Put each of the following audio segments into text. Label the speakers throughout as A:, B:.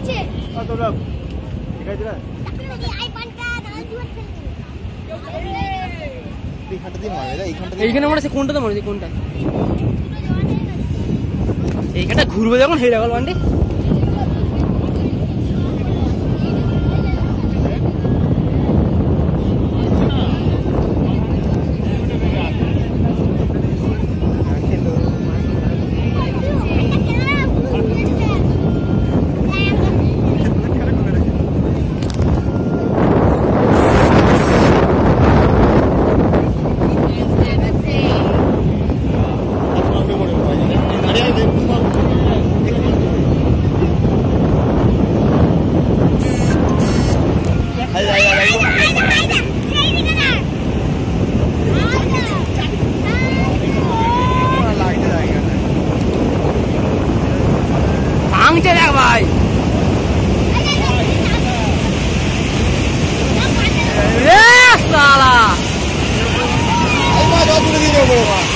A: আছে ও তোরা দেখাই দিরা
B: এইখানে মনে কোনটাতে মনে হচ্ছে কোনটা? এইখানটা ঘুরবে যখন হেরে গেল বান্ডি acelera vai. É, sala! Aí vai dar tudo de novo, mano.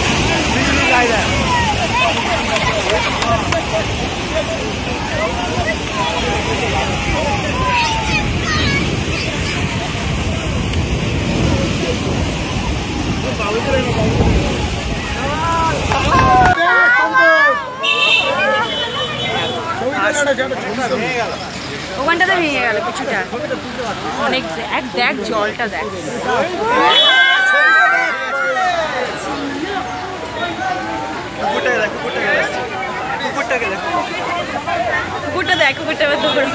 B: ওখানটাতে ভেঙে গেল কিছুটা। অনেক এক দেখ জলটা দেখ। কুকুরটা দেখ কুকুরটা দৌড়